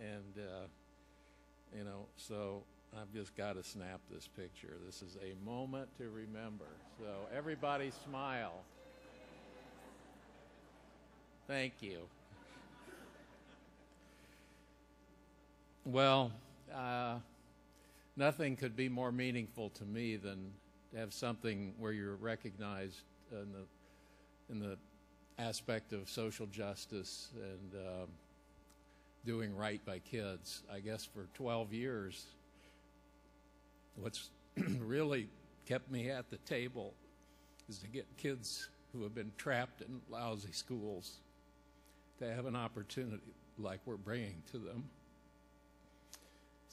and, uh, you know, so I've just got to snap this picture. This is a moment to remember. So everybody smile. Thank you. Well, uh, nothing could be more meaningful to me than to have something where you're recognized in the in the aspect of social justice and um, doing right by kids. I guess for 12 years, what's really kept me at the table is to get kids who have been trapped in lousy schools to have an opportunity like we're bringing to them.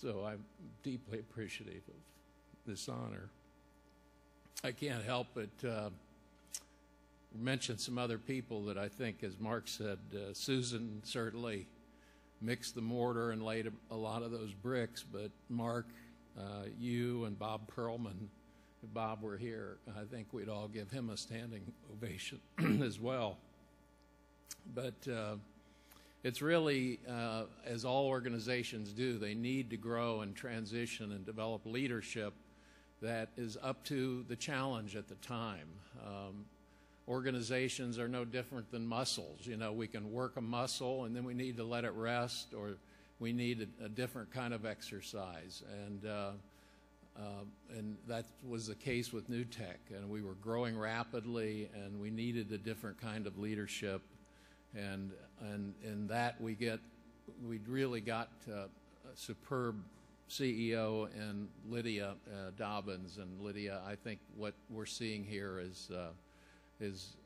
So I'm deeply appreciative of this honor. I can't help but uh, mention some other people that I think, as Mark said, uh, Susan certainly mixed the mortar and laid a, a lot of those bricks, but Mark, uh, you and Bob Pearlman, if Bob were here, I think we'd all give him a standing ovation as well. But uh, it's really, uh, as all organizations do, they need to grow and transition and develop leadership that is up to the challenge at the time. Um, organizations are no different than muscles. You know, we can work a muscle and then we need to let it rest, or we need a, a different kind of exercise. And uh, uh, and that was the case with New Tech. And we were growing rapidly, and we needed a different kind of leadership and and in that we get we really got uh, a superb CEO and Lydia uh, Dobyns and Lydia. I think what we're seeing here is uh, is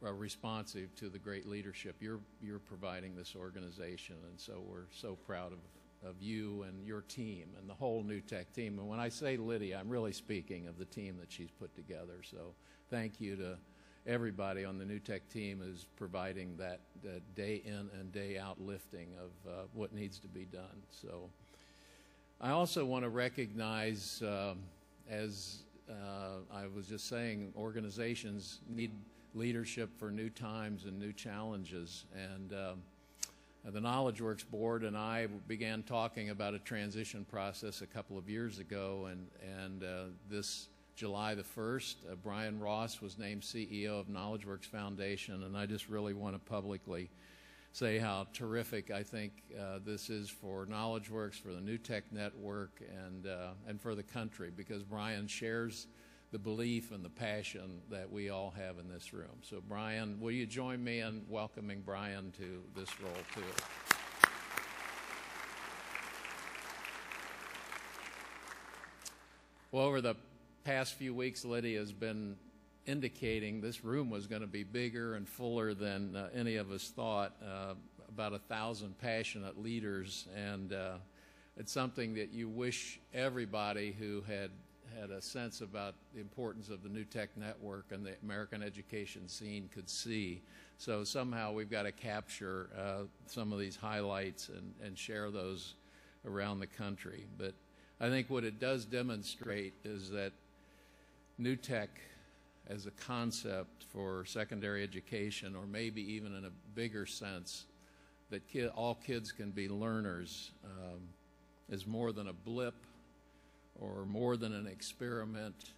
responsive to the great leadership you're you're providing this organization, and so we're so proud of. Of you and your team and the whole New Tech team. And when I say Lydia, I'm really speaking of the team that she's put together. So thank you to everybody on the New Tech team is providing that, that day in and day out lifting of uh, what needs to be done. So I also want to recognize, uh, as uh, I was just saying, organizations need leadership for new times and new challenges. And um, the KnowledgeWorks Board and I began talking about a transition process a couple of years ago, and, and uh, this July the 1st. Uh, Brian Ross was named CEO of KnowledgeWorks Foundation, and I just really want to publicly say how terrific I think uh, this is for KnowledgeWorks, for the New Tech Network, and, uh, and for the country, because Brian shares the belief and the passion that we all have in this room. So, Brian, will you join me in welcoming Brian to this role, too? Well, over the past few weeks, Lydia has been indicating this room was going to be bigger and fuller than uh, any of us thought. Uh, about a thousand passionate leaders, and uh, it's something that you wish everybody who had had a sense about the importance of the New Tech Network and the American education scene could see. So somehow we've got to capture uh, some of these highlights and, and share those around the country. But I think what it does demonstrate is that New Tech as a concept for secondary education, or maybe even in a bigger sense, that all kids can be learners, um, is more than a blip, or more than an experiment,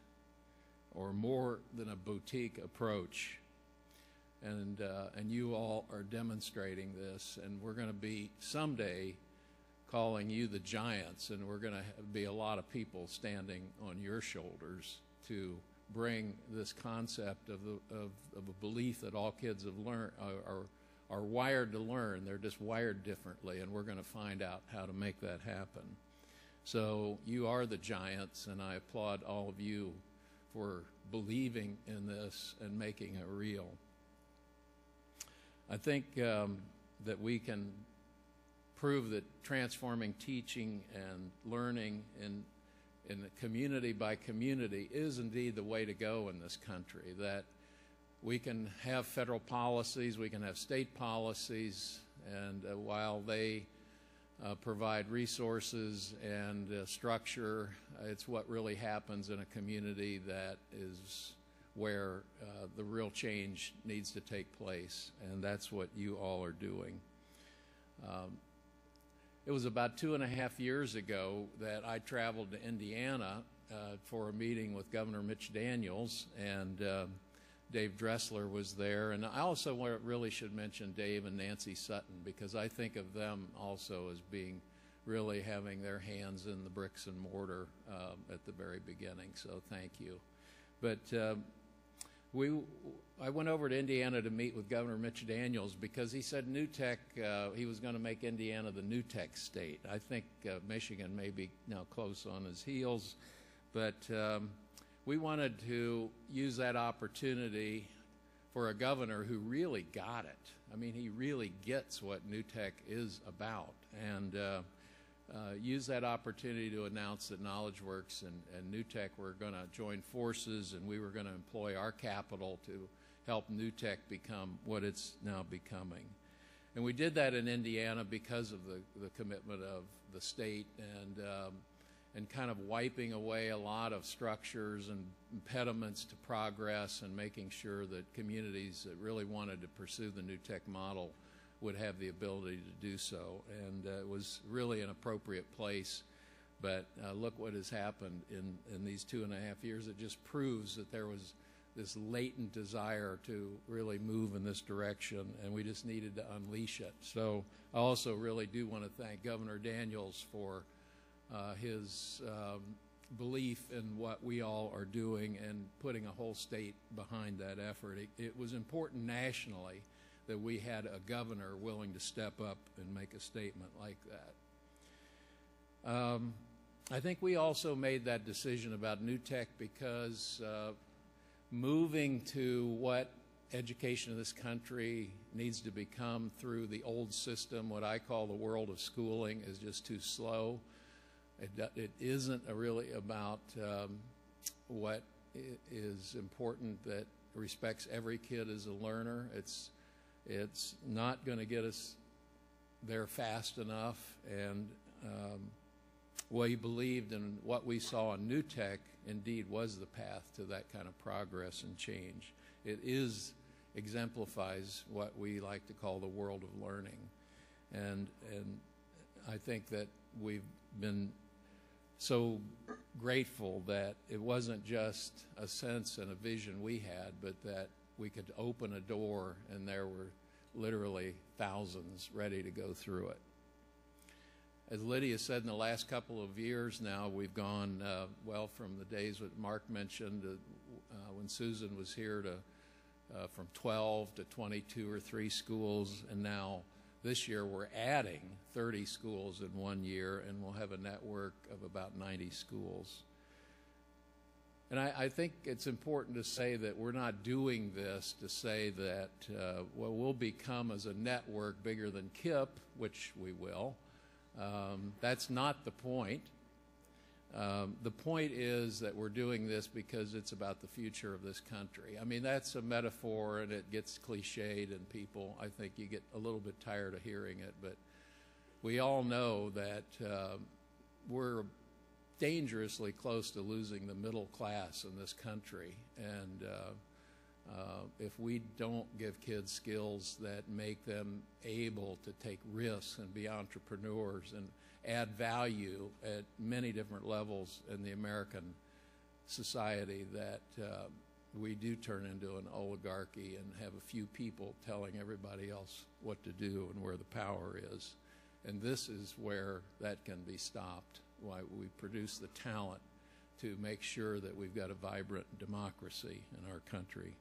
or more than a boutique approach. And, uh, and you all are demonstrating this, and we're going to be someday calling you the giants, and we're going to be a lot of people standing on your shoulders to bring this concept of, the, of, of a belief that all kids have learned are, are wired to learn. They're just wired differently, and we're going to find out how to make that happen. So you are the giants, and I applaud all of you for believing in this and making it real. I think um, that we can prove that transforming teaching and learning in in the community by community is indeed the way to go in this country. That we can have federal policies, we can have state policies, and uh, while they uh, provide resources and uh, structure, it's what really happens in a community that is where uh, the real change needs to take place, and that's what you all are doing. Um, it was about two and a half years ago that I traveled to Indiana uh, for a meeting with Governor Mitch Daniels, and uh, Dave Dressler was there. And I also really should mention Dave and Nancy Sutton because I think of them also as being really having their hands in the bricks and mortar um, at the very beginning. So thank you. But um, we, I went over to Indiana to meet with Governor Mitch Daniels because he said New Tech, uh, he was going to make Indiana the New Tech state. I think uh, Michigan may be now close on his heels, but um, we wanted to use that opportunity for a governor who really got it. I mean, he really gets what New Tech is about. And uh, uh, use that opportunity to announce that KnowledgeWorks and, and New Tech were going to join forces and we were going to employ our capital to help New Tech become what it's now becoming. And we did that in Indiana because of the, the commitment of the state and, um, and kind of wiping away a lot of structures and impediments to progress and making sure that communities that really wanted to pursue the New Tech model would have the ability to do so. And uh, it was really an appropriate place. But uh, look what has happened in, in these two and a half years. It just proves that there was this latent desire to really move in this direction, and we just needed to unleash it. So I also really do want to thank Governor Daniels for uh, his um, belief in what we all are doing and putting a whole state behind that effort. It, it was important nationally that we had a governor willing to step up and make a statement like that. Um, I think we also made that decision about new tech because uh, moving to what education in this country needs to become through the old system, what I call the world of schooling, is just too slow. It, it isn't really about um, what is important that respects every kid as a learner. It's it's not going to get us there fast enough, and um, we believed in what we saw in New Tech indeed was the path to that kind of progress and change. It is exemplifies what we like to call the world of learning, and and I think that we've been so grateful that it wasn't just a sense and a vision we had, but that we could open a door and there were literally thousands ready to go through it. As Lydia said, in the last couple of years now, we've gone, uh, well, from the days that Mark mentioned uh, when Susan was here to uh, from 12 to 22 or 3 schools, and now this year we're adding 30 schools in one year, and we'll have a network of about 90 schools. And I, I, think it's important to say that we're not doing this to say that, uh, well, we'll become as a network bigger than KIPP, which we will. Um, that's not the point. Um, the point is that we're doing this because it's about the future of this country. I mean, that's a metaphor and it gets cliched, and people, I think you get a little bit tired of hearing it, but we all know that uh, we're dangerously close to losing the middle class in this country. And uh, uh, if we don't give kids skills that make them able to take risks and be entrepreneurs and add value at many different levels in the American society, that uh, we do turn into an oligarchy and have a few people telling everybody else what to do and where the power is. And this is where that can be stopped why we produce the talent to make sure that we've got a vibrant democracy in our country.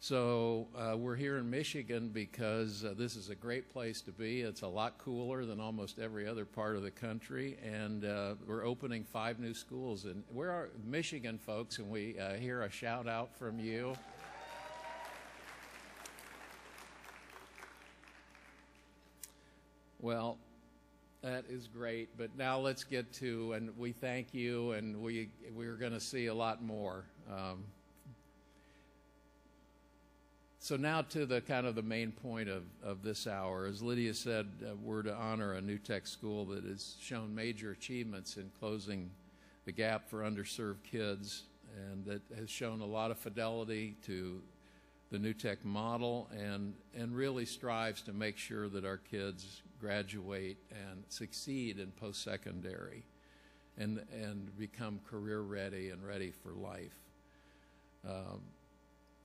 So uh, we're here in Michigan because uh, this is a great place to be. It's a lot cooler than almost every other part of the country, and uh, we're opening five new schools. And we're our Michigan folks, and we uh, hear a shout out from you. Well, that is great, but now let's get to, and we thank you, and we we're going to see a lot more. Um, so now to the kind of the main point of, of this hour. As Lydia said, uh, we're to honor a new tech school that has shown major achievements in closing the gap for underserved kids and that has shown a lot of fidelity to the new tech model and, and really strives to make sure that our kids graduate and succeed in post-secondary and, and become career ready and ready for life. Um,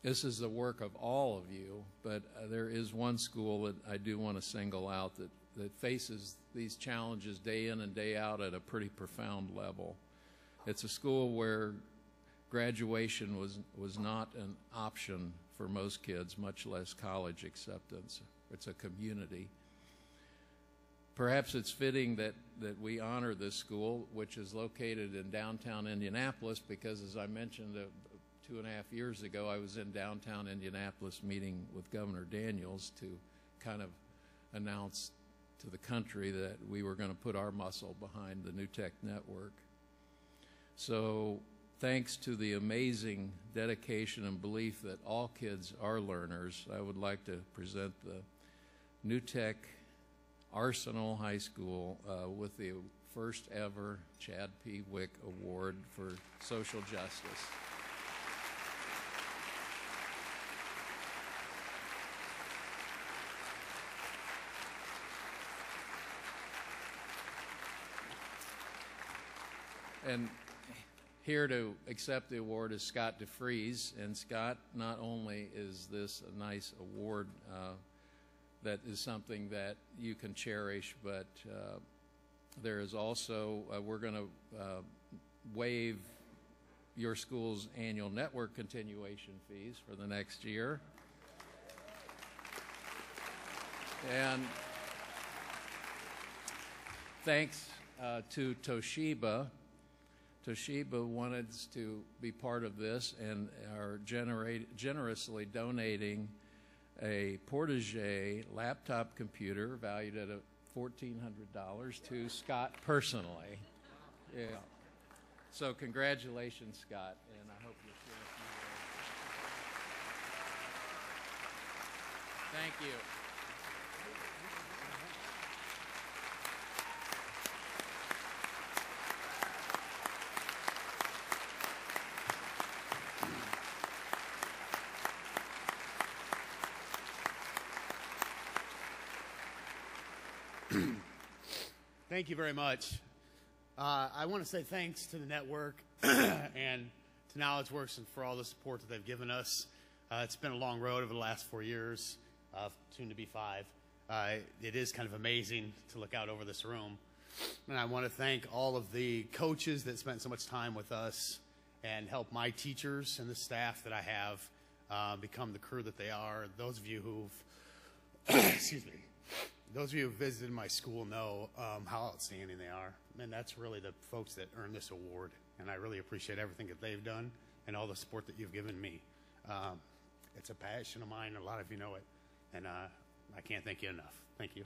this is the work of all of you, but uh, there is one school that I do want to single out that, that faces these challenges day in and day out at a pretty profound level. It's a school where graduation was, was not an option for most kids, much less college acceptance. It's a community. Perhaps it's fitting that, that we honor this school, which is located in downtown Indianapolis, because as I mentioned uh, two and a half years ago, I was in downtown Indianapolis meeting with Governor Daniels to kind of announce to the country that we were going to put our muscle behind the New Tech Network. So thanks to the amazing dedication and belief that all kids are learners, I would like to present the New Tech Arsenal High School uh, with the first ever Chad P. Wick Award for Social Justice. And here to accept the award is Scott DeFries. And Scott, not only is this a nice award uh, that is something that you can cherish, but uh, there is also, uh, we're going to uh, waive your school's annual network continuation fees for the next year. And thanks uh, to Toshiba Toshiba wanted to be part of this and are generate, generously donating a Portégé laptop computer valued at $1,400 to Scott personally. Yeah. So congratulations, Scott, and I hope you feel Thank you. Thank you very much. Uh, I want to say thanks to the network and to KnowledgeWorks and for all the support that they've given us. Uh, it's been a long road over the last four years, uh, soon to be five. Uh, it is kind of amazing to look out over this room. And I want to thank all of the coaches that spent so much time with us and help my teachers and the staff that I have uh, become the crew that they are. Those of you who've, excuse me, those of you who visited my school know um, how outstanding they are. And that's really the folks that earn this award. And I really appreciate everything that they've done and all the support that you've given me. Um, it's a passion of mine. A lot of you know it. And uh, I can't thank you enough. Thank you.